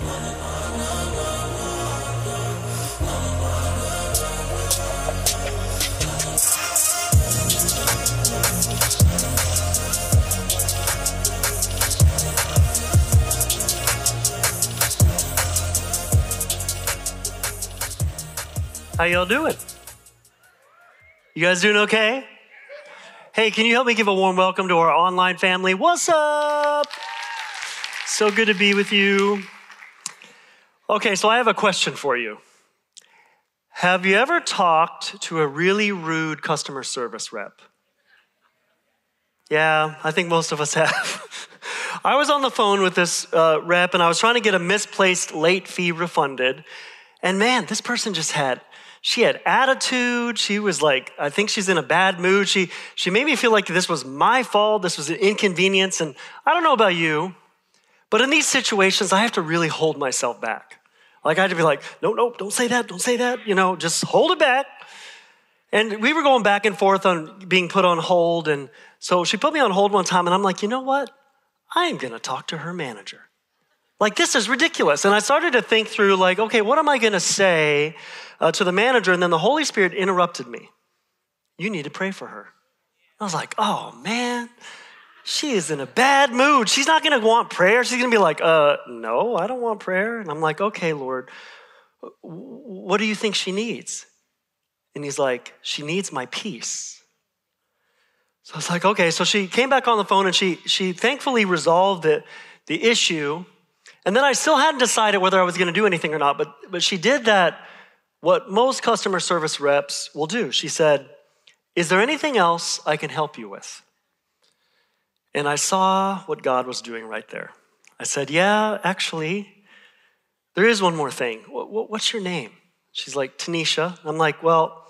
How y'all doing? You guys doing okay? Hey, can you help me give a warm welcome to our online family? What's up? So good to be with you. Okay, so I have a question for you. Have you ever talked to a really rude customer service rep? Yeah, I think most of us have. I was on the phone with this uh, rep and I was trying to get a misplaced late fee refunded. And man, this person just had she had attitude. She was like, I think she's in a bad mood. She, she made me feel like this was my fault. This was an inconvenience. And I don't know about you, but in these situations, I have to really hold myself back. Like I had to be like, no, no, don't say that, don't say that. You know, just hold it back. And we were going back and forth on being put on hold. And so she put me on hold one time, and I'm like, you know what? I am going to talk to her manager. Like, this is ridiculous. And I started to think through, like, okay, what am I going to say uh, to the manager? And then the Holy Spirit interrupted me. You need to pray for her. I was like, oh, man, she is in a bad mood. She's not going to want prayer. She's going to be like, uh, no, I don't want prayer. And I'm like, okay, Lord, what do you think she needs? And he's like, she needs my peace. So I was like, okay. So she came back on the phone and she, she thankfully resolved the, the issue. And then I still hadn't decided whether I was going to do anything or not, but, but she did that, what most customer service reps will do. She said, Is there anything else I can help you with? And I saw what God was doing right there. I said, Yeah, actually, there is one more thing. What's your name? She's like, Tanisha. I'm like, Well,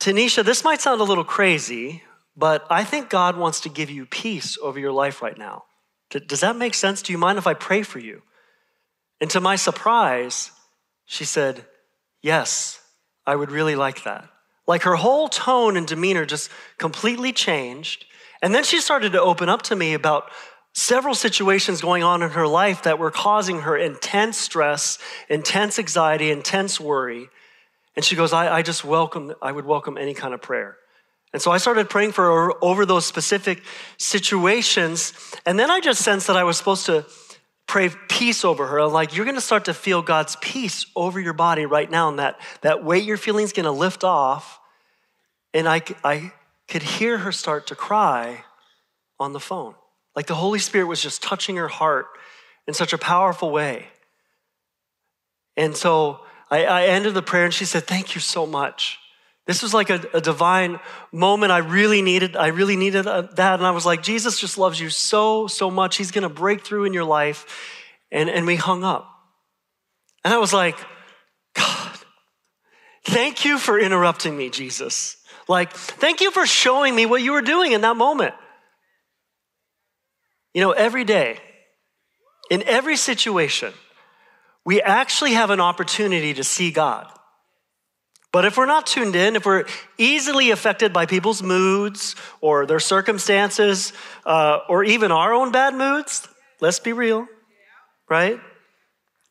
Tanisha, this might sound a little crazy, but I think God wants to give you peace over your life right now. Does that make sense? Do you mind if I pray for you? And to my surprise, she said, Yes, I would really like that. Like her whole tone and demeanor just completely changed. And then she started to open up to me about several situations going on in her life that were causing her intense stress, intense anxiety, intense worry. And she goes, I, I just welcome, I would welcome any kind of prayer. And so I started praying for her over those specific situations. And then I just sensed that I was supposed to pray peace over her. Like, you're going to start to feel God's peace over your body right now. And that, that weight you're feeling is going to lift off. And I, I could hear her start to cry on the phone. Like the Holy Spirit was just touching her heart in such a powerful way. And so I, I ended the prayer and she said, Thank you so much. This was like a, a, divine moment I really needed. I really needed uh, that. And I was like, Jesus just loves you so, so much. He's going to break through in your life. And, and we hung up. And I was like, God, thank you for interrupting me, Jesus. Like, thank you for showing me what you were doing in that moment. You know, every day, in every situation, we actually have an opportunity to see God. But if we're not tuned in, if we're easily affected by people's moods or their circumstances, uh, or even our own bad moods, let's be real, right?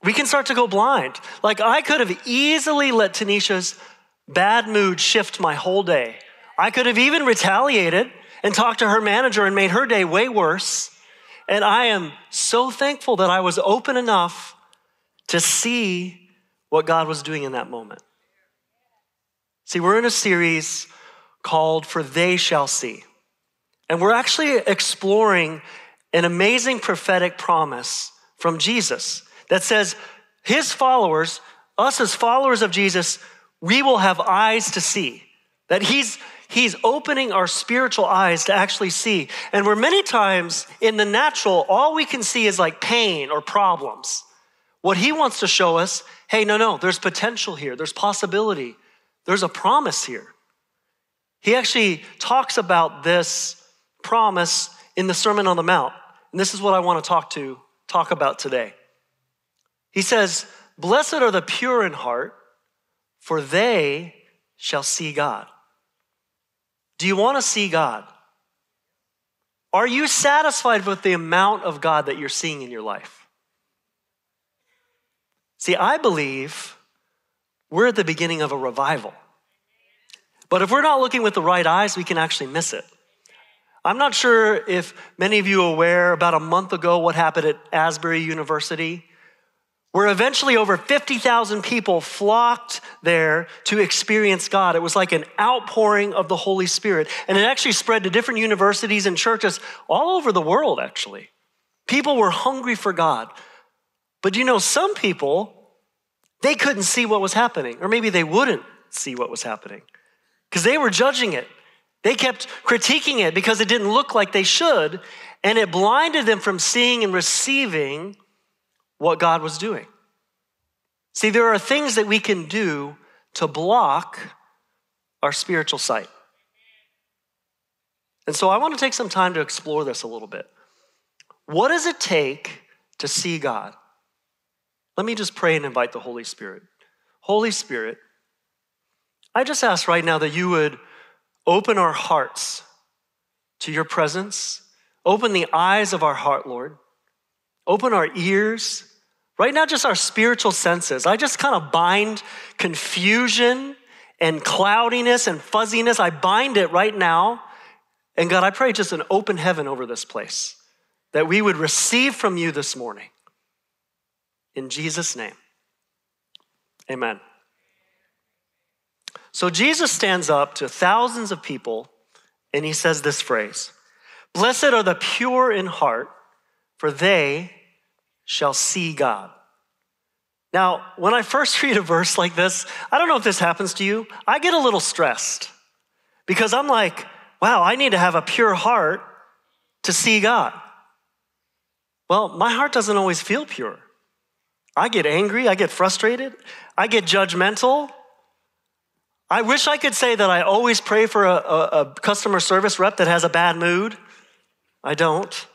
We can start to go blind. Like I could have easily let Tanisha's bad mood shift my whole day. I could have even retaliated and talked to her manager and made her day way worse. And I am so thankful that I was open enough to see what God was doing in that moment. See, we're in a series called For They Shall See. And we're actually exploring an amazing prophetic promise from Jesus that says, His followers, us as followers of Jesus, we will have eyes to see. That He's He's opening our spiritual eyes to actually see. And where many times in the natural, all we can see is like pain or problems. What he wants to show us hey, no, no, there's potential here, there's possibility, there's a promise here. He actually talks about this promise in the Sermon on the Mount. And this is what I want to talk to talk about today. He says, "Blessed are the pure in heart, for they shall see God." Do you want to see God? Are you satisfied with the amount of God that you're seeing in your life? See, I believe we're at the beginning of a revival. But if we're not looking with the right eyes, we can actually miss it. I'm not sure if many of you are aware about a month ago what happened at Asbury University, where eventually over 50,000 people flocked there to experience God. It was like an outpouring of the Holy Spirit. And it actually spread to different universities and churches all over the world, actually. People were hungry for God. But you know, some people, they couldn't see what was happening, or maybe they wouldn't see what was happening because they were judging it. They kept critiquing it because it didn't look like they should, and it blinded them from seeing and receiving what God was doing. See, there are things that we can do to block our spiritual sight. And so I want to take some time to explore this a little bit. What does it take to see God? Let me just pray and invite the Holy Spirit. Holy Spirit, I just ask right now that you would open our hearts to your presence, open the eyes of our heart, Lord, open our ears, right now, just our spiritual senses. I just kind of bind confusion and cloudiness and fuzziness. I bind it right now. And God, I pray just an open heaven over this place that we would receive from you this morning. In Jesus' name, amen. So Jesus stands up to thousands of people and he says this phrase Blessed are the pure in heart, for they shall see God. Now, when I first read a verse like this, I don't know if this happens to you, I get a little stressed because I'm like, wow, I need to have a pure heart to see God. Well, my heart doesn't always feel pure. I get angry, I get frustrated, I get judgmental, I wish I could say that I always pray for a, a, a customer service rep that has a bad mood. I don't.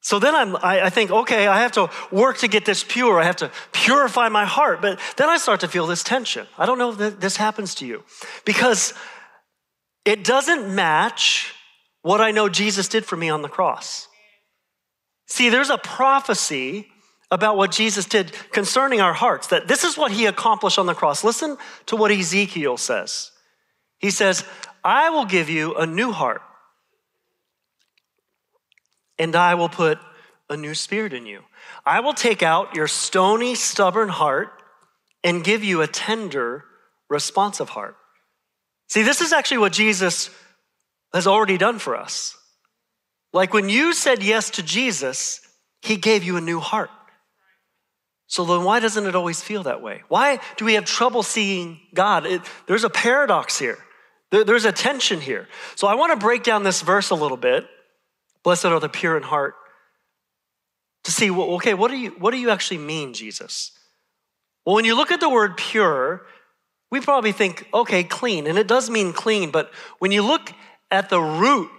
So then I'm, I, I, think, okay, I have to work to get this pure. I have to purify my heart. But then I start to feel this tension. I don't know if this happens to you because it doesn't match what I know Jesus did for me on the cross. See, there's a prophecy about what Jesus did concerning our hearts, that this is what he accomplished on the cross. Listen to what Ezekiel says. He says, I will give you a new heart, and I will put a new spirit in you. I will take out your stony, stubborn heart and give you a tender, responsive heart. See, this is actually what Jesus has already done for us. Like when you said yes to Jesus, he gave you a new heart. So then, why doesn't it always feel that way? Why do we have trouble seeing God? It, there's a paradox here, there, there's a tension here. So, I want to break down this verse a little bit. Blessed are the pure in heart. To see, well, okay, what do, you, what do you actually mean, Jesus? Well, when you look at the word pure, we probably think, okay, clean, and it does mean clean, but when you look at the root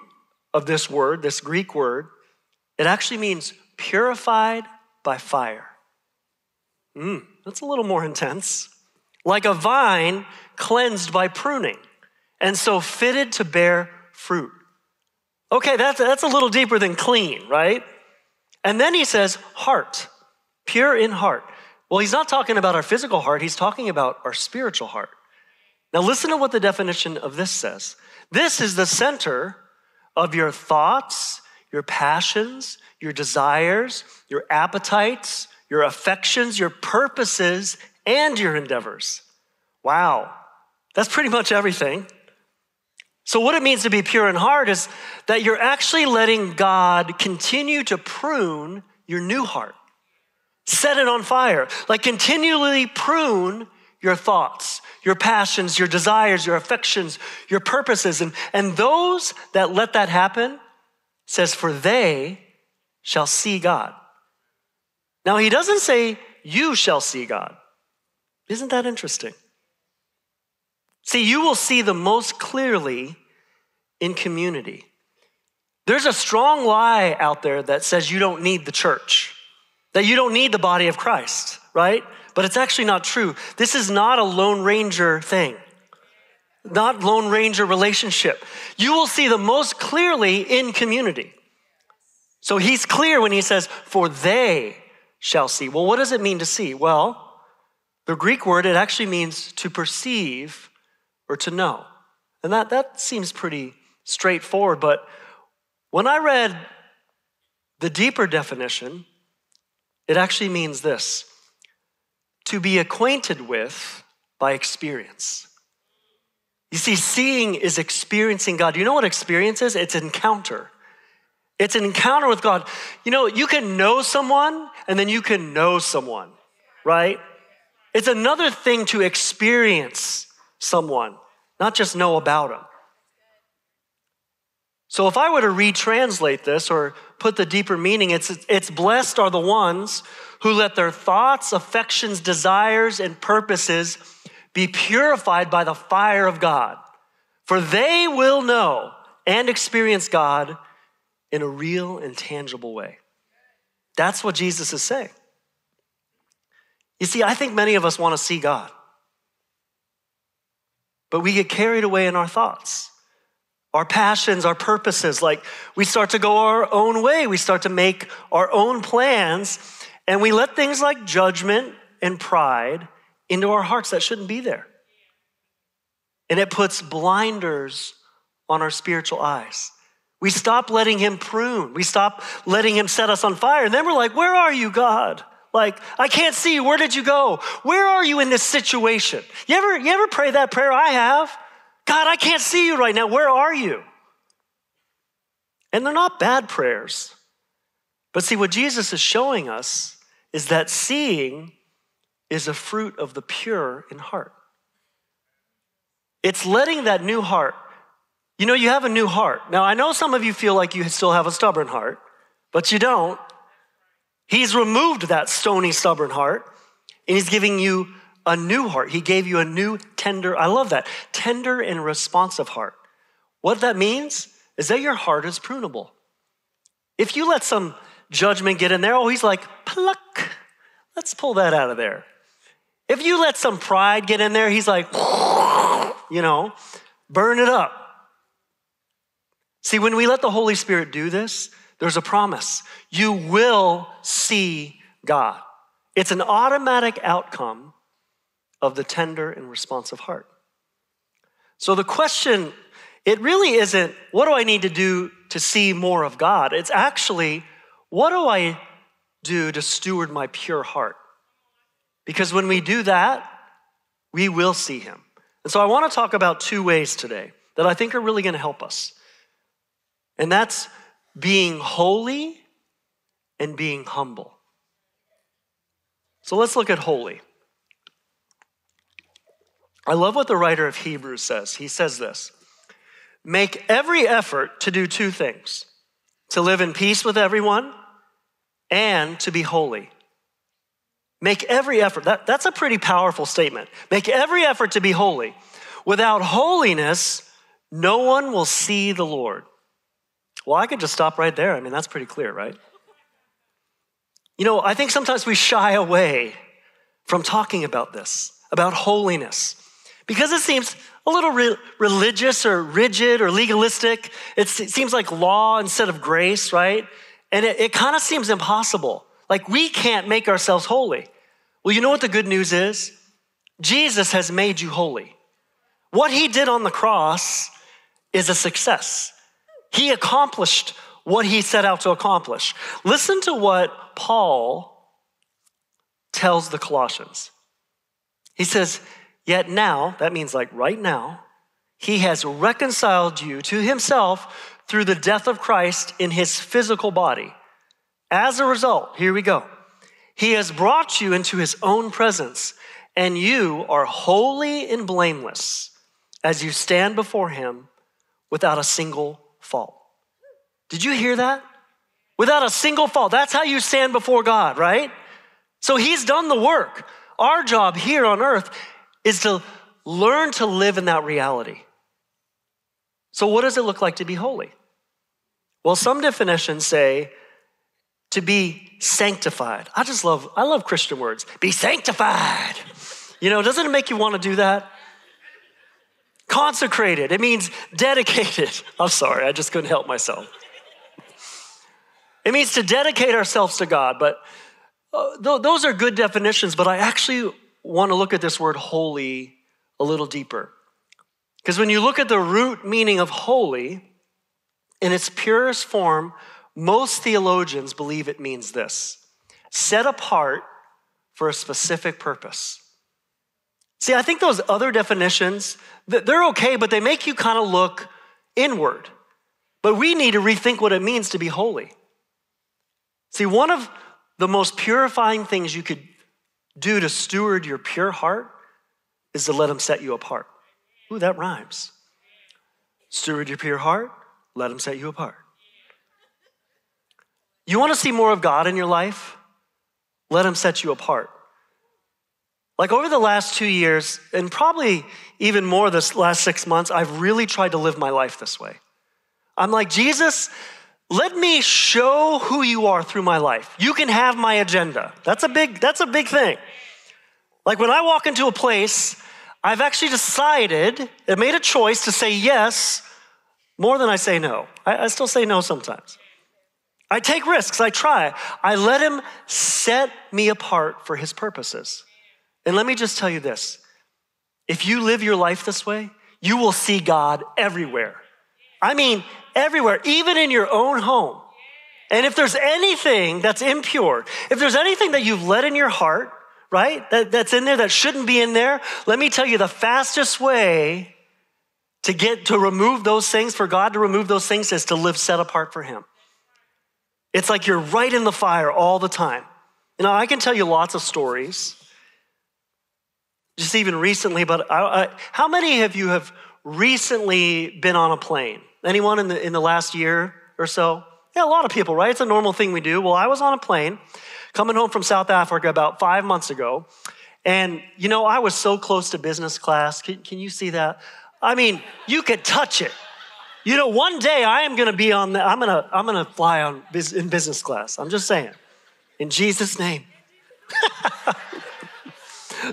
of this word, this Greek word, it actually means purified by fire. Mm, that's a little more intense. Like a vine cleansed by pruning, and so fitted to bear fruit. Okay, that's, that's a little deeper than clean, right? And then he says, heart, pure in heart. Well, he's not talking about our physical heart, he's talking about our spiritual heart. Now, listen to what the definition of this says this is the center of your thoughts, your passions, your desires, your appetites, your affections, your purposes, and your endeavors. Wow, that's pretty much everything. So, what it means to be pure in heart is that you're actually letting God continue to prune your new heart, set it on fire, like continually prune your thoughts, your passions, your desires, your affections, your purposes. And, and those that let that happen says, For they shall see God. Now, he doesn't say, You shall see God. Isn't that interesting? See, you will see the most clearly in community. There's a strong lie out there that says you don't need the church, that you don't need the body of Christ, right? But it's actually not true. This is not a Lone Ranger thing, not Lone Ranger relationship. You will see the most clearly in community. So he's clear when he says, For they shall see. Well, what does it mean to see? Well, the Greek word, it actually means to perceive or to know. And that, that seems pretty straightforward, but when I read the deeper definition, it actually means this to be acquainted with by experience. You see, seeing is experiencing God. You know what experience is? It's encounter. It's an encounter with God. You know, you can know someone and then you can know someone, right? It's another thing to experience someone, not just know about them. So if I were to retranslate this or put the deeper meaning, it's, it's blessed are the ones who let their thoughts, affections, desires, and purposes be purified by the fire of God. For they will know and experience God in a real and tangible way. That's what Jesus is saying. You see, I think many of us want to see God, but we get carried away in our thoughts our passions, our purposes. Like we start to go our own way, we start to make our own plans, and we let things like judgment and pride into our hearts that shouldn't be there. And it puts blinders on our spiritual eyes. We stop letting Him prune. We stop letting Him set us on fire. And then we're like, Where are you, God? Like, I can't see you. Where did you go? Where are you in this situation? You ever, you ever pray that prayer? I have. God, I can't see you right now. Where are you? And they're not bad prayers. But see, what Jesus is showing us is that seeing is a fruit of the pure in heart. It's letting that new heart, you know, you have a new heart. Now, I know some of you feel like you still have a stubborn heart, but you don't. He's removed that stony, stubborn heart, and He's giving you a new heart. He gave you a new tender, I love that, tender and responsive heart. What that means is that your heart is prunable. If you let some judgment get in there, oh, he's like, pluck, let's pull that out of there. If you let some pride get in there, he's like, you know, burn it up. See, when we let the Holy Spirit do this, there's a promise. You will see God. It's an automatic outcome of the tender and responsive heart. So the question, it really isn't, what do I need to do to see more of God? It's actually, what do I do to steward my pure heart? Because when we do that, we will see Him. And so I want to talk about two ways today that I think are really going to help us. And that's being holy and being humble. So let's look at holy. I love what the writer of Hebrews says. He says this Make every effort to do two things to live in peace with everyone and to be holy. Make every effort. That, that's a pretty powerful statement. Make every effort to be holy. Without holiness, no one will see the Lord. Well, I could just stop right there. I mean, that's pretty clear, right? You know, I think sometimes we shy away from talking about this, about holiness. Because it seems a little re- religious or rigid or legalistic. It's, it seems like law instead of grace, right? And it, it kind of seems impossible. Like we can't make ourselves holy. Well, you know what the good news is? Jesus has made you holy. What he did on the cross is a success. He accomplished what he set out to accomplish. Listen to what Paul tells the Colossians. He says, Yet now, that means like right now, he has reconciled you to himself through the death of Christ in his physical body. As a result, here we go. He has brought you into his own presence, and you are holy and blameless as you stand before him without a single fault. Did you hear that? Without a single fault. That's how you stand before God, right? So he's done the work. Our job here on earth is to learn to live in that reality. So, what does it look like to be holy? Well, some definitions say to be sanctified. I just love, I love Christian words. Be sanctified. You know, doesn't it make you want to do that? Consecrated, it means dedicated. I'm sorry, I just couldn't help myself. It means to dedicate ourselves to God, but uh, th- those are good definitions, but I actually want to look at this word holy a little deeper. Because when you look at the root meaning of holy, in its purest form, most theologians believe it means this set apart for a specific purpose. See, I think those other definitions, they're okay, but they make you kind of look inward. But we need to rethink what it means to be holy. See, one of the most purifying things you could do to steward your pure heart is to let Him set you apart. Ooh, that rhymes. Steward your pure heart, let Him set you apart. You want to see more of God in your life? Let Him set you apart. Like over the last two years, and probably even more this last six months, I've really tried to live my life this way. I'm like, Jesus, let me show who you are through my life. You can have my agenda. That's a big, that's a big thing. Like when I walk into a place, I've actually decided, I made a choice to say yes more than I say no. I, I still say no sometimes. I take risks, I try. I let him set me apart for his purposes. And let me just tell you this if you live your life this way, you will see God everywhere. I mean, everywhere, even in your own home. And if there's anything that's impure, if there's anything that you've let in your heart, right, that, that's in there that shouldn't be in there, let me tell you the fastest way to get to remove those things, for God to remove those things, is to live set apart for Him. It's like you're right in the fire all the time. You know, I can tell you lots of stories just even recently, but I, I, how many of you have recently been on a plane? Anyone in the, in the last year or so? Yeah, a lot of people, right? It's a normal thing we do. Well, I was on a plane coming home from South Africa about five months ago. And, you know, I was so close to business class. Can, can you see that? I mean, you could touch it. You know, one day I am going to be on the, I'm going to, I'm going to fly on in business class. I'm just saying. In Jesus' name.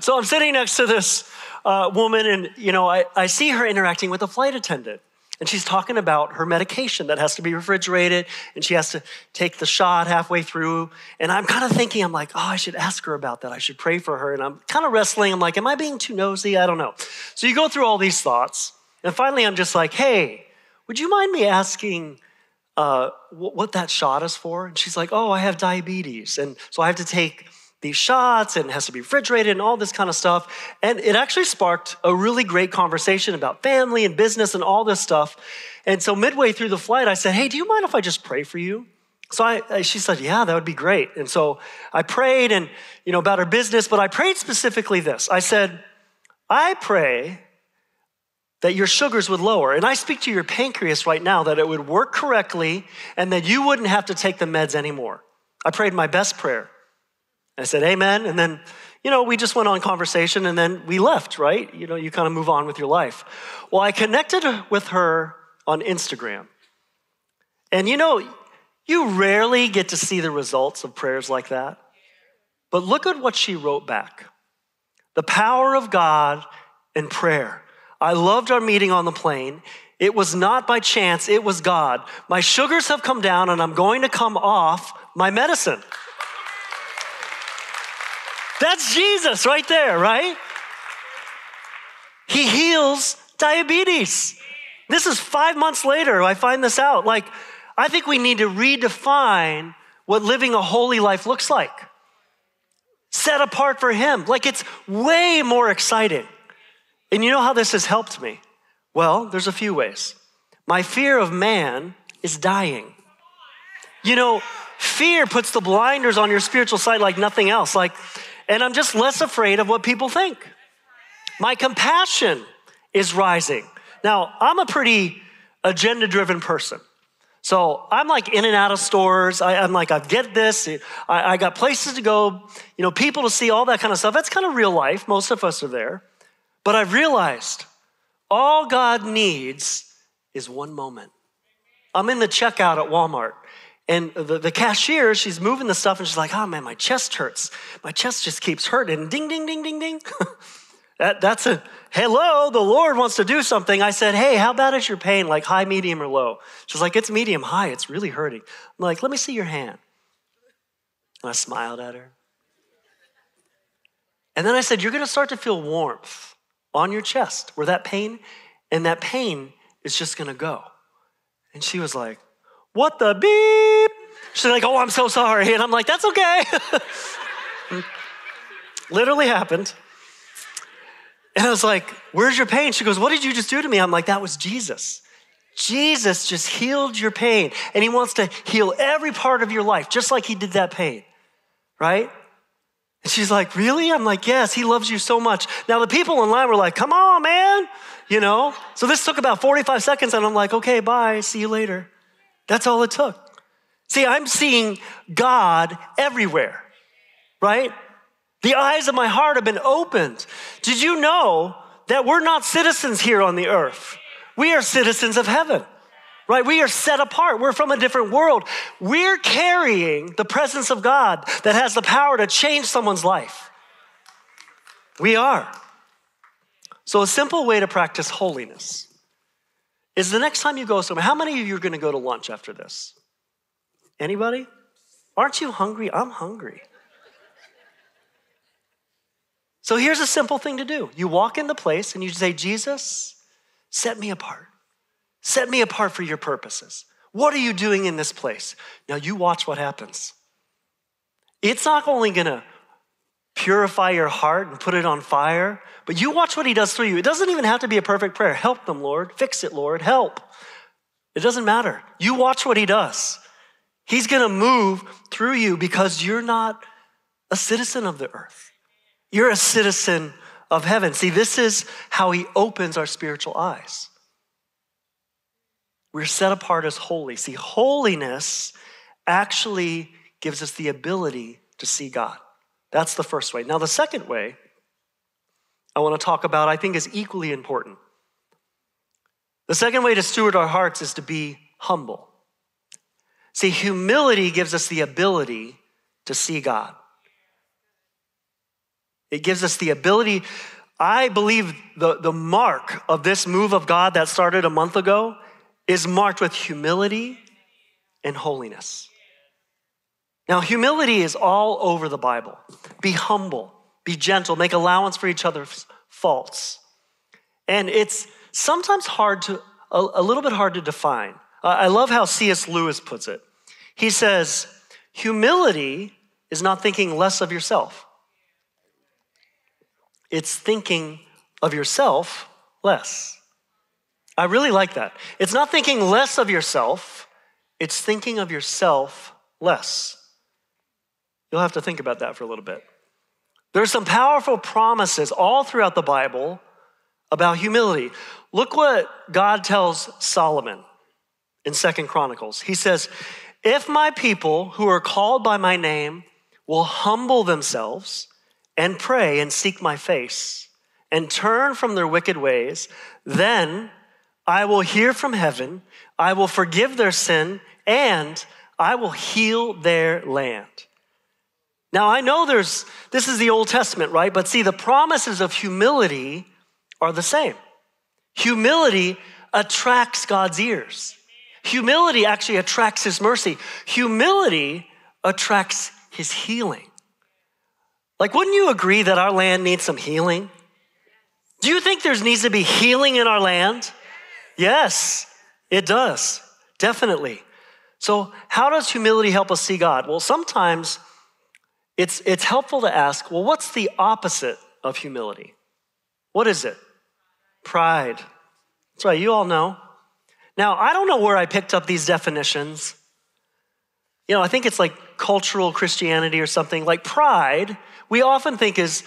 So I'm sitting next to this uh, woman, and you know, I, I see her interacting with a flight attendant. And she's talking about her medication that has to be refrigerated, and she has to take the shot halfway through. And I'm kind of thinking, I'm like, oh, I should ask her about that. I should pray for her. And I'm kind of wrestling. I'm like, am I being too nosy? I don't know. So you go through all these thoughts. And finally, I'm just like, hey, would you mind me asking uh, what that shot is for? And she's like, oh, I have diabetes. And so I have to take these shots and it has to be refrigerated and all this kind of stuff. And it actually sparked a really great conversation about family and business and all this stuff. And so midway through the flight, I said, Hey, do you mind if I just pray for you? So I, she said, Yeah, that would be great. And so I prayed and, you know, about her business, but I prayed specifically this. I said, I pray that your sugars would lower. And I speak to your pancreas right now that it would work correctly and that you wouldn't have to take the meds anymore. I prayed my best prayer. I said, Amen. And then, you know, we just went on conversation and then we left, right? You know, you kind of move on with your life. Well, I connected with her on Instagram. And you know, you rarely get to see the results of prayers like that. But look at what she wrote back the power of God and prayer. I loved our meeting on the plane. It was not by chance, it was God. My sugars have come down and I'm going to come off my medicine. That's Jesus right there, right? He heals diabetes. This is five months later, I find this out. Like, I think we need to redefine what living a holy life looks like. Set apart for Him. Like, it's way more exciting. And you know how this has helped me? Well, there's a few ways. My fear of man is dying. You know, fear puts the blinders on your spiritual side like nothing else. Like, and I'm just less afraid of what people think. My compassion is rising. Now, I'm a pretty agenda driven person. So I'm like in and out of stores. I, am like, I get this. I, I, got places to go, you know, people to see, all that kind of stuff. That's kind of real life. Most of us are there. But I've realized all God needs is one moment. I'm in the checkout at Walmart and the, the cashier, she's moving the stuff and she's like, oh man, my chest hurts. My chest just keeps hurting. Ding, ding, ding, ding, ding. that, that's a hello, the Lord wants to do something. I said, hey, how bad is your pain? Like high, medium, or low? She's like, it's medium high. It's really hurting. I'm like, let me see your hand. And I smiled at her. And then I said, You're going to start to feel warmth on your chest where that pain, and that pain is just going to go. And she was like, What the beep? She's like, Oh, I'm so sorry. And I'm like, That's okay. Literally happened. And I was like, Where's your pain? She goes, What did you just do to me? I'm like, That was Jesus. Jesus just healed your pain, and He wants to heal every part of your life, just like He did that pain, right? And she's like, Really? I'm like, Yes, He loves you so much. Now, the people in line were like, Come on, man, you know? So this took about 45 seconds, and I'm like, Okay, bye, see you later. That's all it took. See, I'm seeing God everywhere, right? The eyes of my heart have been opened. Did you know that we're not citizens here on the earth? We are citizens of heaven, right? We are set apart. We're from a different world. We're carrying the presence of God that has the power to change someone's life. We are. So, a simple way to practice holiness is the next time you go somewhere, how many of you are going to go to lunch after this? Anybody? Aren't you hungry? I'm hungry. So here's a simple thing to do. You walk in the place and you say, Jesus, set me apart. Set me apart for your purposes. What are you doing in this place? Now you watch what happens. It's not only gonna purify your heart and put it on fire, but you watch what he does through you. It doesn't even have to be a perfect prayer. Help them, Lord. Fix it, Lord. Help. It doesn't matter. You watch what he does. He's gonna move through you because you're not a citizen of the earth. You're a citizen of heaven. See, this is how he opens our spiritual eyes. We're set apart as holy. See, holiness actually gives us the ability to see God. That's the first way. Now, the second way I want to talk about, I think, is equally important. The second way to steward our hearts is to be humble. See, humility gives us the ability to see God. It gives us the ability. I believe the, the mark of this move of God that started a month ago is marked with humility and holiness. Now, humility is all over the Bible. Be humble, be gentle, make allowance for each other's faults. And it's sometimes hard to, a, a little bit hard to define. I love how C.S. Lewis puts it. He says, humility is not thinking less of yourself. It's thinking of yourself less. I really like that. It's not thinking less of yourself, it's thinking of yourself less. You'll have to think about that for a little bit. There's some powerful promises all throughout the Bible about humility. Look what God tells Solomon in Second Chronicles. He says, "If my people who are called by my name will humble themselves and pray and seek my face and turn from their wicked ways, then I will hear from heaven, I will forgive their sin, and I will heal their land. Now, I know there's, this is the Old Testament, right? But see, the promises of humility are the same. Humility attracts God's ears. Humility actually attracts His mercy. Humility attracts His healing. Like, wouldn't you agree that our land needs some healing? Do you think there needs to be healing in our land? Yes, it does, definitely. So, how does humility help us see God? Well, sometimes it's, it's helpful to ask, well, what's the opposite of humility? What is it? Pride. That's right, you all know. Now, I don't know where I picked up these definitions. You know, I think it's like cultural Christianity or something. Like pride we often think is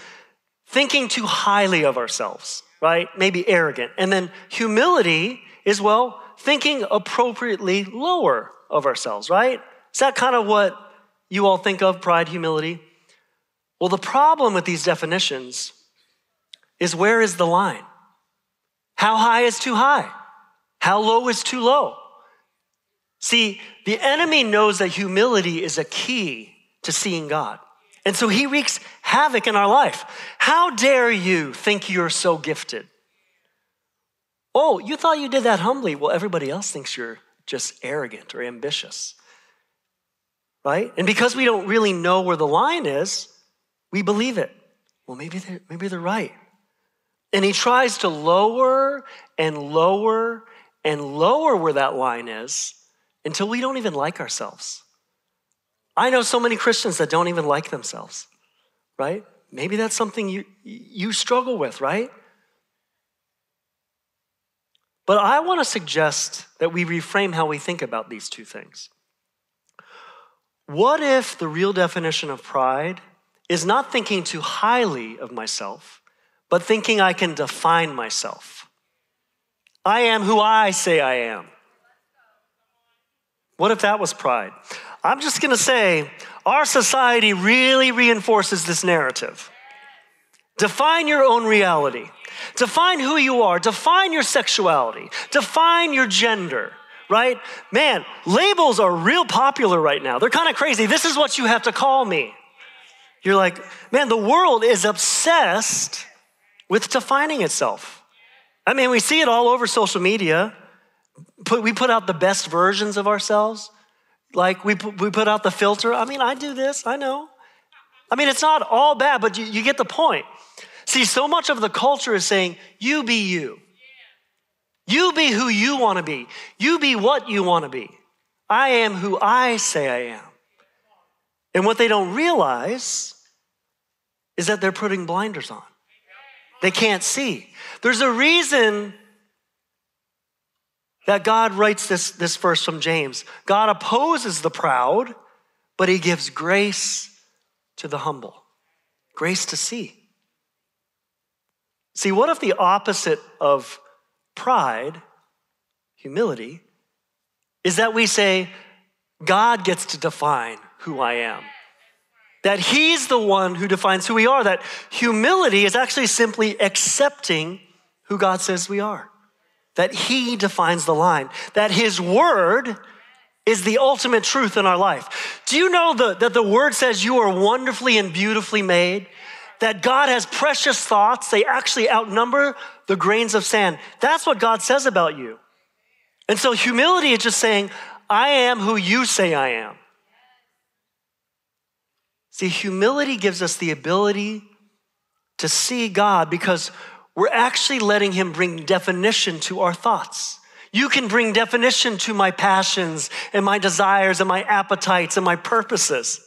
thinking too highly of ourselves, right? Maybe arrogant. And then humility is, well, thinking appropriately lower of ourselves, right? Is that kind of what you all think of pride, humility? Well, the problem with these definitions is where is the line? How high is too high? How low is too low? See, the enemy knows that humility is a key to seeing God. And so he wreaks havoc in our life. How dare you think you're so gifted? Oh, you thought you did that humbly. Well, everybody else thinks you're just arrogant or ambitious. Right? And because we don't really know where the line is, we believe it. well, maybe they're, maybe they're right. And he tries to lower and lower and lower where that line is until we don't even like ourselves. I know so many Christians that don't even like themselves, right? Maybe that's something you, you struggle with, right? But I want to suggest that we reframe how we think about these two things. What if the real definition of pride is not thinking too highly of myself, but thinking I can define myself? I am who I say I am. What if that was pride? I'm just going to say our society really reinforces this narrative. Define your own reality. Define who you are. Define your sexuality. Define your gender, right? Man, labels are real popular right now. They're kind of crazy. This is what you have to call me. You're like, man, the world is obsessed with defining itself. I mean, we see it all over social media. We put out the best versions of ourselves. Like we put, we put out the filter. I mean, I do this, I know. I mean, it's not all bad, but you get the point. See, so much of the culture is saying, you be you. You be who you want to be. You be what you want to be. I am who I say I am. And what they don't realize is that they're putting blinders on. They can't see. There's a reason that God writes this, this verse from James. God opposes the proud, but he gives grace to the humble, grace to see. See, what if the opposite of pride, humility, is that we say, God gets to define who I am? That He's the one who defines who we are. That humility is actually simply accepting who God says we are that He defines the line, that His word is the ultimate truth in our life. Do you know the, that the word says you are wonderfully and beautifully made? That God has precious thoughts, they actually outnumber the grains of sand. That's what God says about you. And so humility is just saying, I am who you say I am. See, humility gives us the ability to see God because we're actually letting Him bring definition to our thoughts. You can bring definition to my passions and my desires and my appetites and my purposes.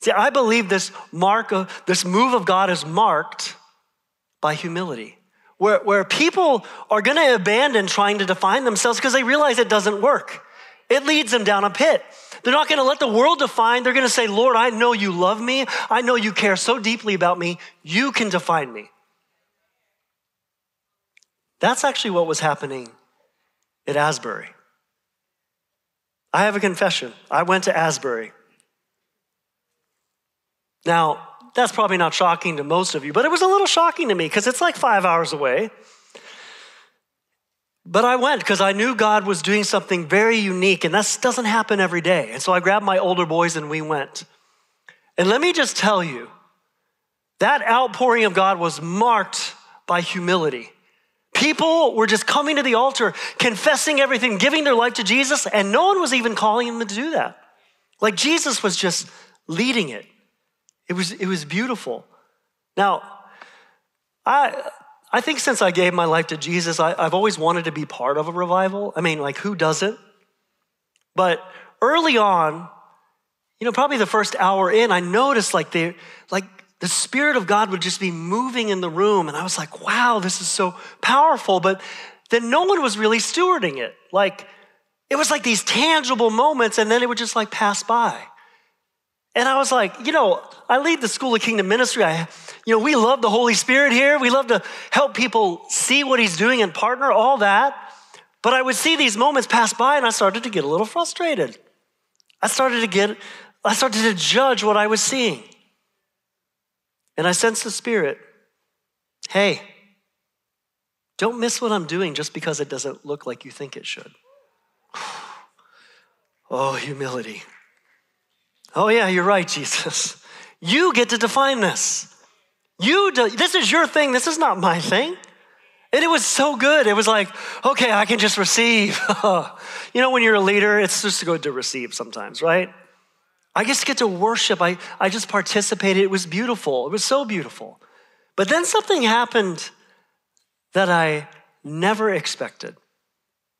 See, I believe this mark of this move of God is marked by humility. Where, where people are going to abandon trying to define themselves because they realize it doesn't work. It leads them down a pit. They're not going to let the world define. They're going to say, Lord, I know you love me. I know you care so deeply about me. You can define me. That's actually what was happening at Asbury. I have a confession. I went to Asbury. Now, that's probably not shocking to most of you, but it was a little shocking to me because it's like five hours away. But I went because I knew God was doing something very unique, and that doesn't happen every day. And so I grabbed my older boys and we went. And let me just tell you that outpouring of God was marked by humility. People were just coming to the altar, confessing everything, giving their life to Jesus, and no one was even calling them to do that. Like Jesus was just leading it. It was, it was beautiful. Now, I, I think since I gave my life to Jesus, I, I've always wanted to be part of a revival. I mean, like, who doesn't? But early on, you know, probably the first hour in, I noticed like they, like the Spirit of God would just be moving in the room. And I was like, wow, this is so powerful. But then no one was really stewarding it. Like, it was like these tangible moments, and then it would just like pass by. And I was like, you know, I lead the School of Kingdom Ministry. I, you know, we love the Holy Spirit here. We love to help people see what He's doing and partner, all that. But I would see these moments pass by, and I started to get a little frustrated. I started to get, I started to judge what I was seeing. And I sense the Spirit hey, don't miss what I'm doing just because it doesn't look like you think it should. Oh, humility. Oh, yeah, you're right, Jesus. You get to define this. You do, this is your thing. This is not my thing. And it was so good. It was like, okay, I can just receive. you know, when you're a leader, it's just good to receive sometimes, right? I just get to worship. I, I just participated. It was beautiful. It was so beautiful. But then something happened that I never expected.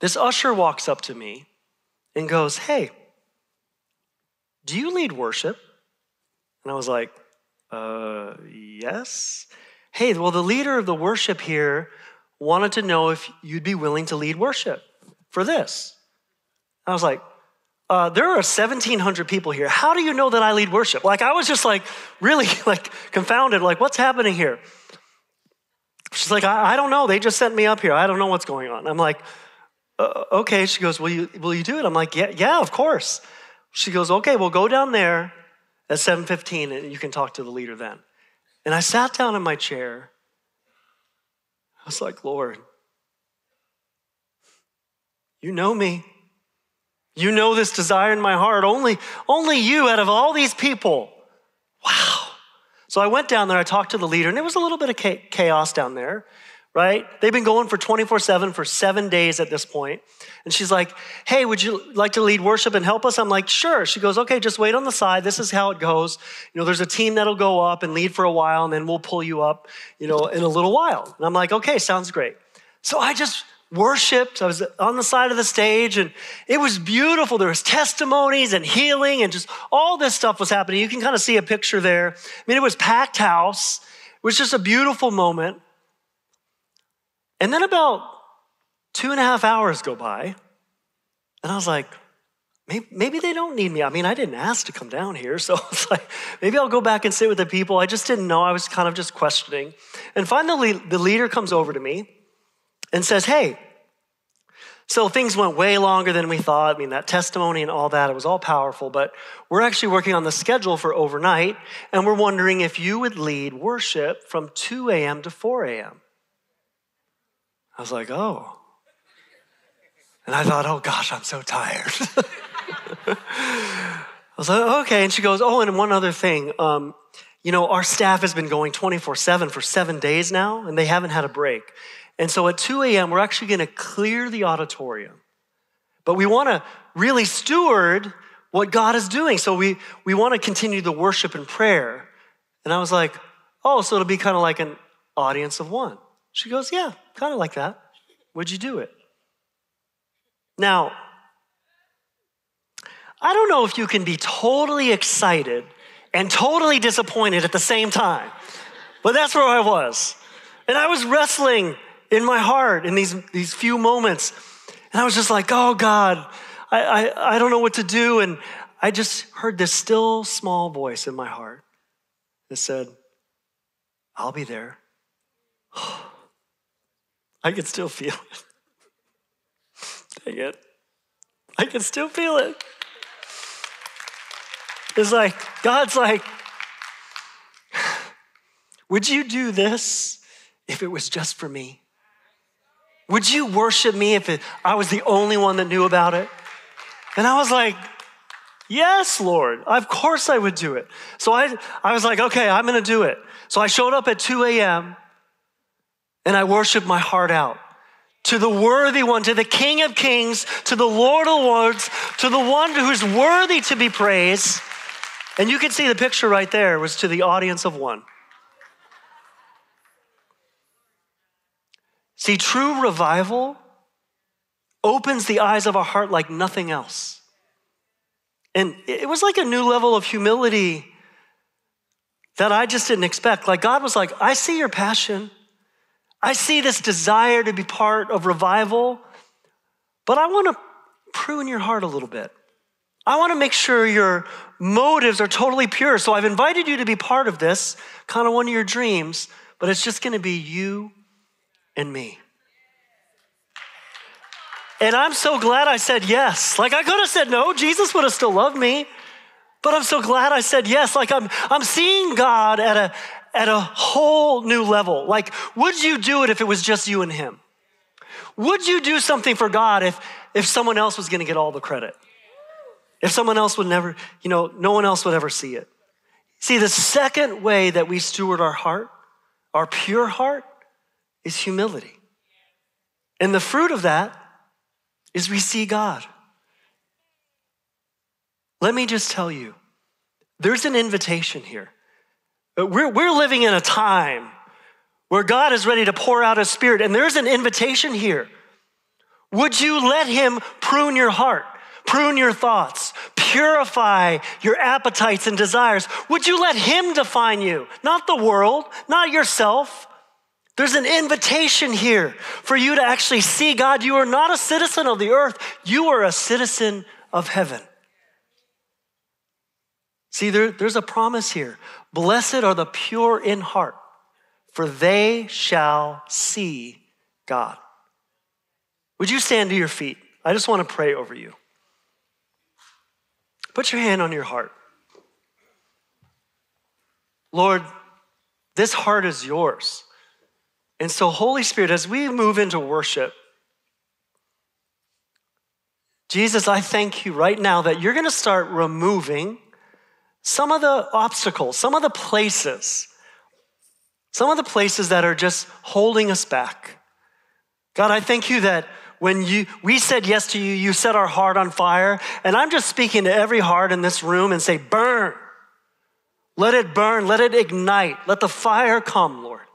This usher walks up to me and goes, Hey, do you lead worship? And I was like, Uh, yes. Hey, well, the leader of the worship here wanted to know if you'd be willing to lead worship for this. I was like, uh, there are 1,700 people here. How do you know that I lead worship? Like, I was just like, really like confounded. Like, what's happening here? She's like, I, I don't know. They just sent me up here. I don't know what's going on. I'm like, uh, okay. She goes, will you, will you do it? I'm like, yeah, yeah, of course. She goes, okay, well, go down there at 7.15 and you can talk to the leader then. And I sat down in my chair. I was like, Lord, you know me. You know this desire in my heart. Only, only you out of all these people. Wow. So I went down there, I talked to the leader, and there was a little bit of chaos down there, right? They've been going for 24 7 for seven days at this point. And she's like, Hey, would you like to lead worship and help us? I'm like, Sure. She goes, Okay, just wait on the side. This is how it goes. You know, there's a team that'll go up and lead for a while, and then we'll pull you up, you know, in a little while. And I'm like, Okay, sounds great. So I just worshiped. I was on the side of the stage and it was beautiful. There was testimonies and healing and just all this stuff was happening. You can kind of see a picture there. I mean, it was packed house. It was just a beautiful moment. And then about two and a half hours go by and I was like, maybe, maybe they don't need me. I mean, I didn't ask to come down here. So like, maybe I'll go back and sit with the people. I just didn't know. I was kind of just questioning. And finally, the leader comes over to me and says, Hey, so things went way longer than we thought. I mean, that testimony and all that, it was all powerful, but we're actually working on the schedule for overnight, and we're wondering if you would lead worship from 2 a.m. to 4 a.m. I was like, Oh. And I thought, Oh gosh, I'm so tired. I was like, Okay. And she goes, Oh, and one other thing. Um, you know, our staff has been going 24 7 for seven days now, and they haven't had a break. And so at 2 a.m., we're actually going to clear the auditorium. But we want to really steward what God is doing. So we, we want to continue the worship and prayer. And I was like, oh, so it'll be kind of like an audience of one. She goes, yeah, kind of like that. Would you do it? Now, I don't know if you can be totally excited and totally disappointed at the same time, but that's where I was. And I was wrestling in my heart in these, these few moments. And I was just like, oh God, I, I, I don't know what to do. And I just heard this still small voice in my heart that said, I'll be there. I can still feel it. Dang it. I can still feel it. It's like, God's like, would you do this if it was just for me? Would you worship me if it, I was the only one that knew about it? And I was like, Yes, Lord. Of course I would do it. So I, I was like, okay, I'm to do it. So I showed up at 2 a.m. and I worship my heart out to the worthy one, to the King of Kings, to the Lord of Lords, to the one who's worthy to be praised. And you can see the picture right there was to the audience of one. See, true revival opens the eyes of our heart like nothing else. And it was like a new level of humility that I just didn't expect. Like God was like, I see your passion. I see this desire to be part of revival, but I want to prune your heart a little bit. I want to make sure your motives are totally pure. So I've invited you to be part of this, kind of one of your dreams, but it's just going to be you and me. And I'm so glad I said yes. Like I could have said no, Jesus would have still loved me. But I'm so glad I said yes. Like I'm I'm seeing God at a at a whole new level. Like would you do it if it was just you and him? Would you do something for God if if someone else was going to get all the credit? If someone else would never, you know, no one else would ever see it. See, the second way that we steward our heart, our pure heart, is humility. And the fruit of that is we see God. Let me just tell you There's an invitation here. Uh, we're, we're living in a time where God is ready to pour out His Spirit, and there's an invitation here. Would you let Him prune your heart, prune your thoughts, purify your appetites and desires? Would you let Him define you, not the world, not yourself? There's an invitation here for you to actually see God. You are not a citizen of the earth, you are a citizen of heaven. See, there, there's a promise here. Blessed are the pure in heart, for they shall see God. Would you stand to your feet? I just want to pray over you. Put your hand on your heart. Lord, this heart is yours. And so, Holy Spirit, as we move into worship, Jesus, I thank you right now that you're going to start removing some of the obstacles, some of the places, some of the places that are just holding us back. God, I thank you that when you, we said yes to you, you set our heart on fire. And I'm just speaking to every heart in this room and say, burn. Let it burn. Let it ignite. Let the fire come, Lord.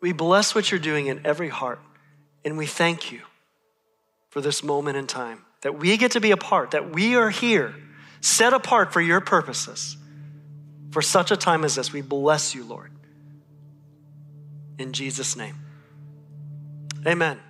We bless what you're doing in every heart. And we thank you for this moment in time that we get to be a part, that we are here, set apart for your purposes. For such a time as this, we bless you, Lord. In Jesus' name. Amen.